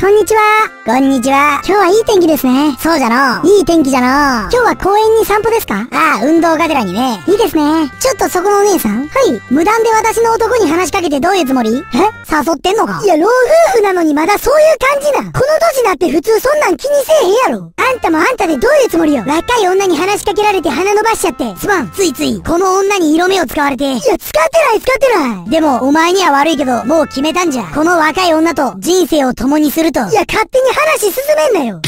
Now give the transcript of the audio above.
こんにちは。こんにちは。今日はいい天気ですね。そうじゃの。いい天気じゃの。今日は公園に散歩ですか？ああ、運動がてらにね。いいですね。ちょっとそこのお姉さんはい。無断で私の男に話しかけてどういうつもり？え？誘ってんのか？いや、老夫婦なのにまだそういう感じな。この年だって普通そんなん気にせえへんやろ。あんたもあんたでどういうつもりよ。若い女に話しかけられて鼻伸ばしちゃって。すまん。ついつい、この女に色目を使われて。いや、使ってない使ってない。でも、お前には悪いけど、もう決めたんじゃ。この若い女と人生を共にすると。いや、勝手に話進めんなよ